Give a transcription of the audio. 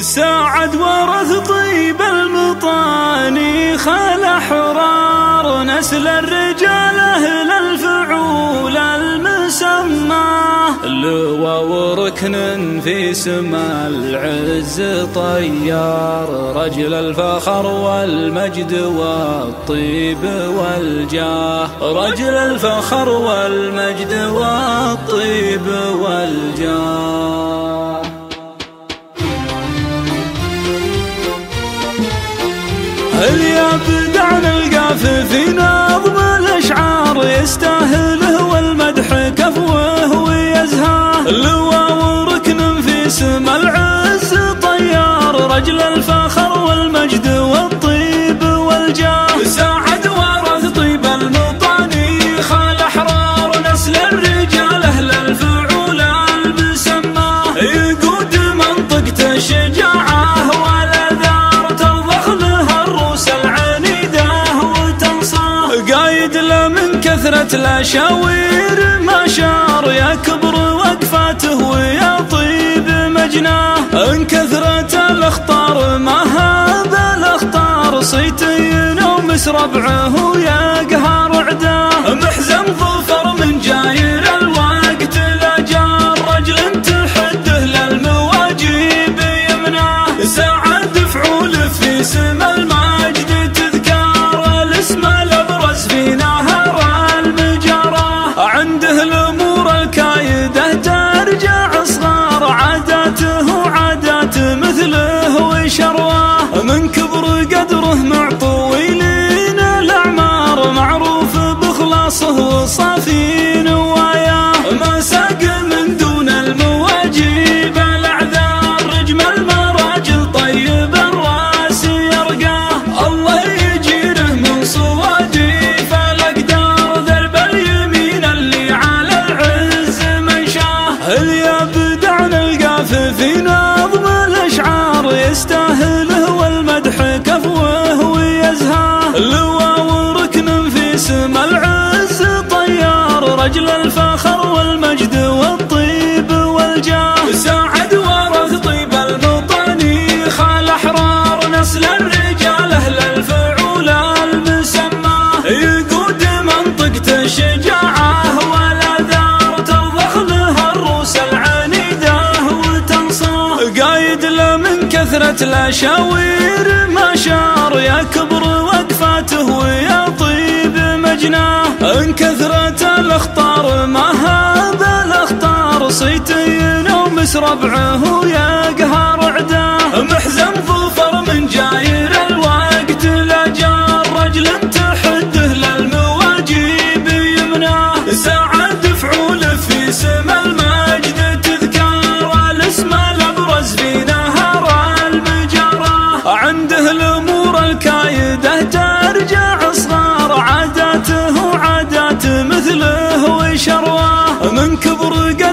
ساعد ورث طيب المطاني خال أحرار نسل الرجال أهل الفعول المسمى. لواء وركن في سما العز طيار رجل الفخر والمجد والطيب والجاه. رجل الفخر والمجد والطيب والجاه. هل يبدع القاف في نظم الأشعار يستاهله والمدح كفوه ويزهاه لواء وركن في سم العز طيار رجل الفخر والمجد والطيب والجاه من كثرة الأشاوير ما شار يكبر وقفاته ويطيب مجناه إن كثرت الأخطار ما هذا الأخطار؟ صيتين ومس ربعه منشاه هل يبدع القاف في نظم الأشعار يستاهله والمدح كفوه ويزهاه لواء وركن في سما العز طيار رجل الفخر من كثره الاشاوير ما شار يكبر وقفاته ويطيب مجناه ان كثرت الأخطار ما هذا الأخطار؟ صيتين ومس ربعه يا كبر قلبي